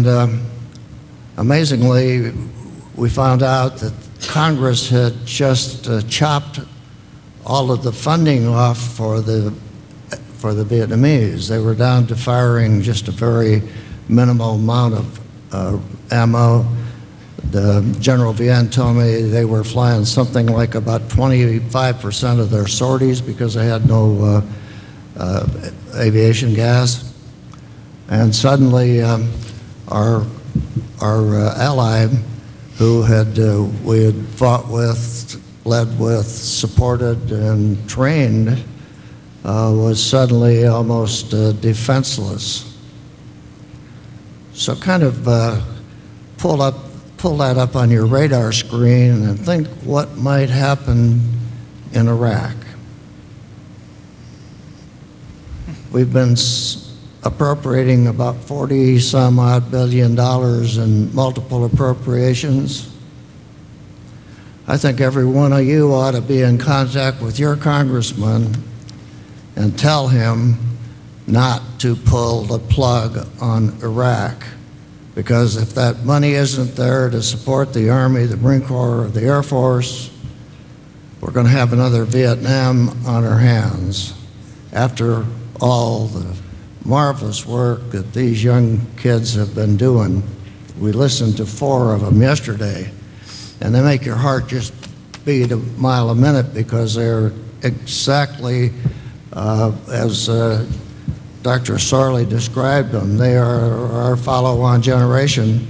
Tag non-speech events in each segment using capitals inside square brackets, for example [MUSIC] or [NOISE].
And um, amazingly, we found out that Congress had just uh, chopped all of the funding off for the for the Vietnamese. They were down to firing just a very minimal amount of uh, ammo. The General Vien told me they were flying something like about 25% of their sorties because they had no uh, uh, aviation gas. And suddenly, um, our, our uh, ally, who had, uh, we had fought with, led with, supported, and trained, uh, was suddenly almost uh, defenseless. So kind of uh, pull up, pull that up on your radar screen and think what might happen in Iraq. We've been appropriating about 40 some odd billion dollars in multiple appropriations. I think every one of you ought to be in contact with your congressman and tell him not to pull the plug on Iraq. Because if that money isn't there to support the Army, the Marine Corps, or the Air Force, we're going to have another Vietnam on our hands. After all the marvelous work that these young kids have been doing, we listened to four of them yesterday, and they make your heart just beat a mile a minute because they're exactly uh, as uh, Dr. Sorley described them. They are our follow-on generation,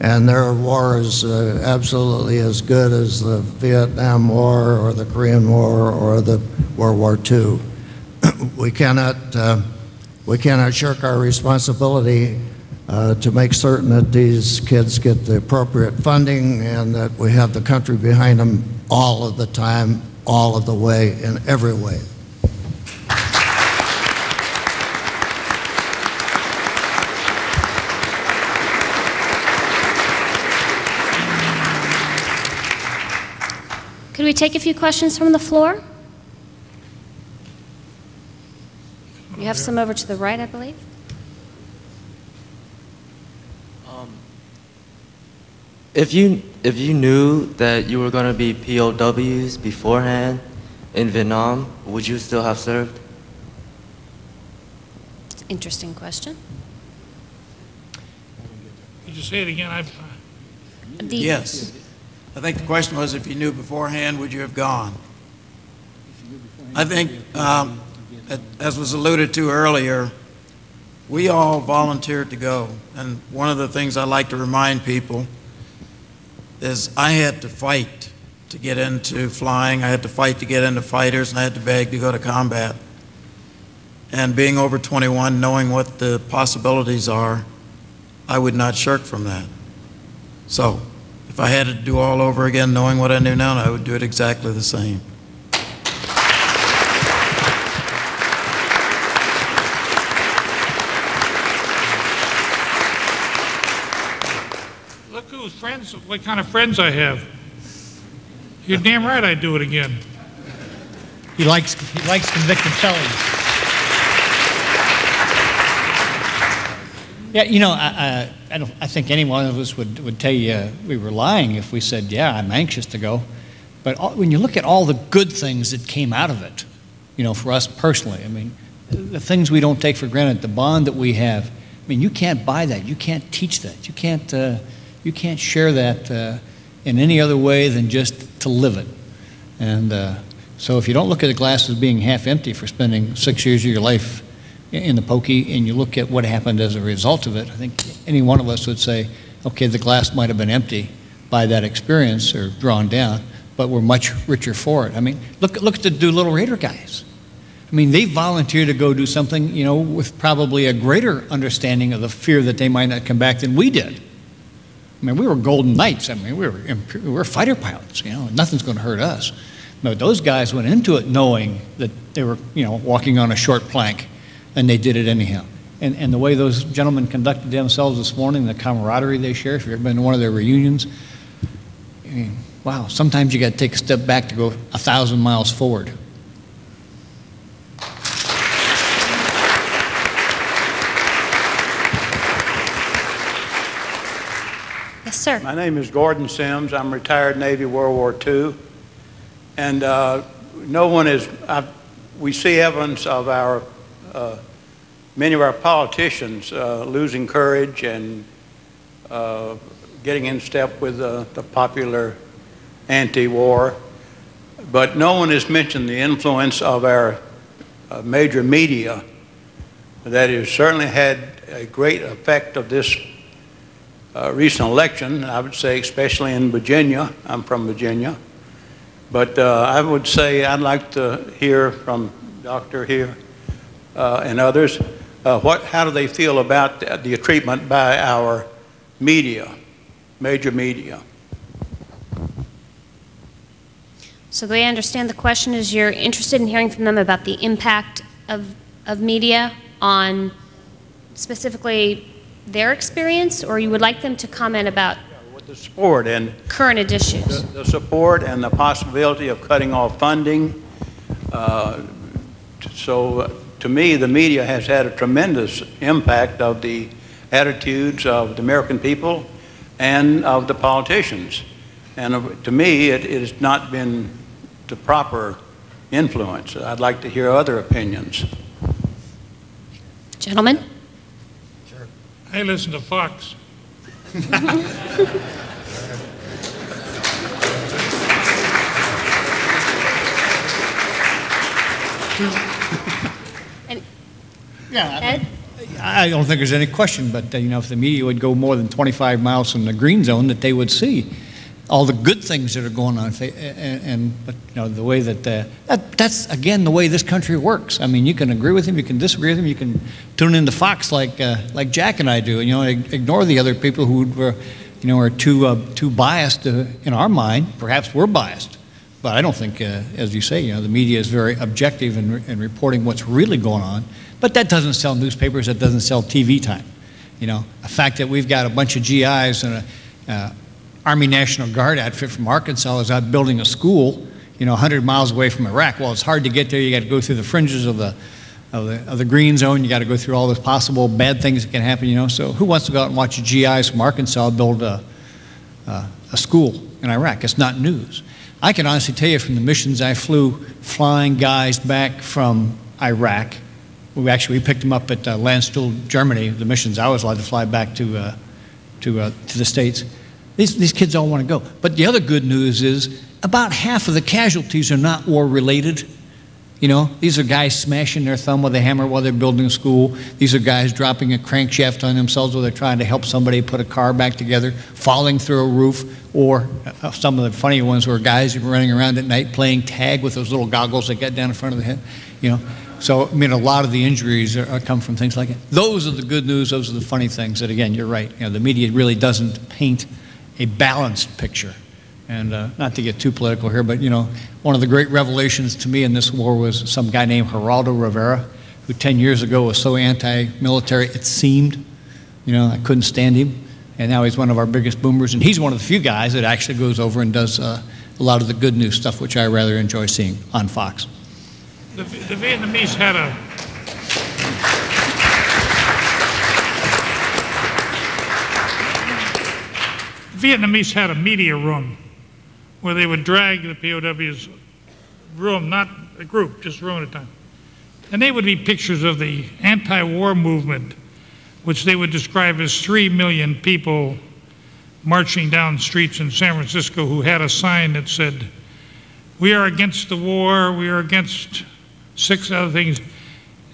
and their war is uh, absolutely as good as the Vietnam War or the Korean War or the World War II. [CLEARS THROAT] we cannot uh, we cannot shirk our responsibility uh, to make certain that these kids get the appropriate funding and that we have the country behind them all of the time, all of the way, in every way. Could we take a few questions from the floor? You have some over to the right, I believe. Um, if you if you knew that you were going to be POWs beforehand in Vietnam, would you still have served? Interesting question. Could you say it again? I, The- Yes. I think the question was, if you knew beforehand, would you have gone? I think, um, a- as was alluded to earlier, we all volunteered to go. And one of the things I like to remind people is I had to fight to get into flying. I had to fight to get into fighters, and I had to beg to go to combat. And being over 21, knowing what the possibilities are, I would not shirk from that. So, if I had to do all over again, knowing what I knew now, I would do it exactly the same. look who's friends, what kind of friends I have. You're damn right I'd do it again. He likes, he likes convicted felons. Yeah, you know, I, I, I, don't, I think any one of us would, would tell you uh, we were lying if we said, yeah, I'm anxious to go. But all, when you look at all the good things that came out of it, you know, for us personally, I mean, the, the things we don't take for granted, the bond that we have, I mean, you can't buy that. You can't teach that. You can't, uh, you can't share that uh, in any other way than just to live it. And uh, so if you don't look at the glass as being half empty for spending six years of your life in- the pokey and you look at what happened as a result of it, I think any one of us would say, okay, the glass might have been empty by that experience or drawn down, but we're much richer for it. I mean, look, look at the Doolittle Raider guys. I mean, they volunteered to go do something, you know, with probably a greater understanding of the fear that they might not come back than we did. I mean, we were golden knights. I mean, we were, we were fighter pilots, you know, nothing's going to hurt us. No, those guys went into it knowing that they were, you know, walking on a short plank, and they did it anyhow. And, and the way those gentlemen conducted themselves this morning, the camaraderie they share, if you've ever been to one of their reunions, I mean, wow, sometimes you got to take a step back to go a thousand miles forward. Yes, sir. My name is Gordon Sims. I'm retired Navy World War II. And uh, no one is, I, we see evidence of our, uh, many of our politicians uh, losing courage and uh, getting in step with the, popular anti-war. But no one has mentioned the influence of our uh, major media that has certainly had a great effect of this uh, recent election, I would say especially in Virginia. I'm from Virginia. But uh, I would say I'd like to hear from Doctor here uh, and others, uh, what, how do they feel about the, the treatment by our media, major media? So the way I understand the question is you're interested in hearing from them about the impact of, of media on specifically their experience, or you would like them to comment about the support and current issues? the, the support and the possibility of cutting off funding. Uh, so uh, to me, the media has had a tremendous impact of the attitudes of the American people and of the politicians. And uh, to me, it, it has not been the proper influence. I'd like to hear other opinions. Gentlemen? I listen to Fox. Yeah. Ed? I don't think there's any question, but, uh, you know, if the media would go more than 25 miles from the green zone, that they would see all the good things that are going on. And, and but, you know, the way that, uh, that, that's, again, the way this country works. I mean, you can agree with him, you can disagree with him, you can tune into Fox like, uh, like Jack and I do, and, you know, ignore the other people who were, you know, are too, uh, too biased uh, in our mind. Perhaps we're biased. But I don't think, uh, as you say, you know, the media is very objective in, re- in reporting what's really going on. But that doesn't sell newspapers, that doesn't sell TV time. You know, the fact that we've got a bunch of GIs and a Army National Guard outfit from Arkansas is out building a school, you know, 100 miles away from Iraq. Well, it's hard to get there. You got to go through the fringes of the, of the, of the green zone. You got to go through all the possible bad things that can happen, you know. So who wants to go out and watch GIs from Arkansas build a, uh, a school in Iraq? It's not news. I can honestly tell you from the missions I flew, flying guys back from Iraq. We actually we picked them up at uh, Landstuhl, Germany. The missions I was allowed to fly back to uh, to uh, to the states. These these kids all want to go. But the other good news is about half of the casualties are not war related. You know, these are guys smashing their thumb with a hammer while they're building a school. These are guys dropping a crankshaft on themselves while they're trying to help somebody put a car back together, falling through a roof, or uh, some of the funny ones were guys who were running around at night playing tag with those little goggles that got down in front of the head. You know, so I mean, a lot of the injuries are, are come from things like that. Those are the good news. Those are the funny things. That again, you're right. You know, the media really doesn't paint a balanced picture. And uh, not to get too political here, but you know, one of the great revelations to me in this war was some guy named Geraldo Rivera, who 10 years ago was so anti-military it seemed. You know, I couldn't stand him, and now he's one of our biggest boomers. And he's one of the few guys that actually goes over and does uh, a lot of the good news stuff, which I rather enjoy seeing on Fox. The, the Vietnamese had a. Vietnamese had a media room where they would drag the POWs room, not a group, just room at a time. And they would be pictures of the anti-war movement, which they would describe as three million people marching down streets in San Francisco who had a sign that said, we are against the war, we are against six other things,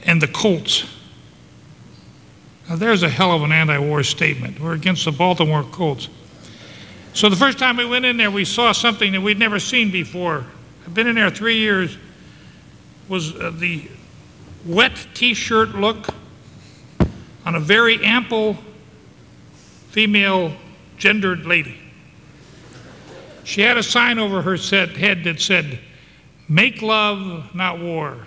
and the Colts. Now, there's a hell of an anti war statement. We're against the Baltimore Colts. So, the first time we went in there, we saw something that we'd never seen before. I've been in there three years, was uh, the wet t shirt look on a very ample female gendered lady. She had a sign over her set, head that said, Make love, not war.